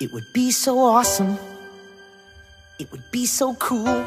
It would be so awesome. It would be so cool